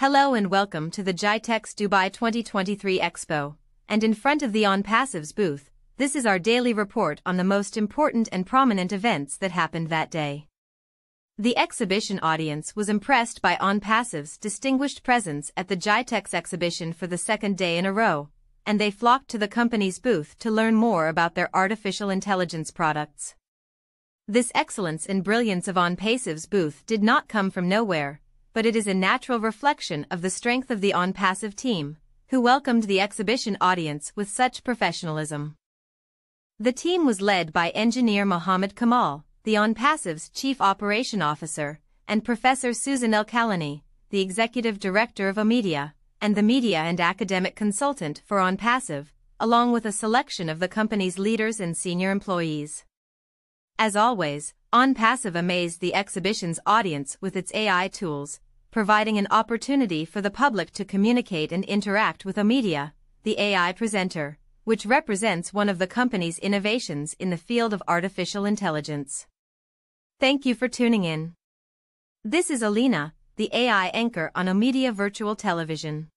Hello and welcome to the GITEX Dubai 2023 Expo. And in front of the On Passives booth, this is our daily report on the most important and prominent events that happened that day. The exhibition audience was impressed by On Passives' distinguished presence at the GITEX exhibition for the second day in a row, and they flocked to the company's booth to learn more about their artificial intelligence products. This excellence and brilliance of On Passives' booth did not come from nowhere, but it is a natural reflection of the strength of the On Passive team, who welcomed the exhibition audience with such professionalism. The team was led by engineer Mohammed Kamal, the On Passive's chief operation officer, and Professor Susan El-Kalani, the executive director of Omedia, and the media and academic consultant for On Passive, along with a selection of the company's leaders and senior employees. As always, On Passive amazed the exhibition's audience with its AI tools, providing an opportunity for the public to communicate and interact with Omedia, the AI presenter, which represents one of the company's innovations in the field of artificial intelligence. Thank you for tuning in. This is Olena, the AI anchor on Omedia Virtual Television.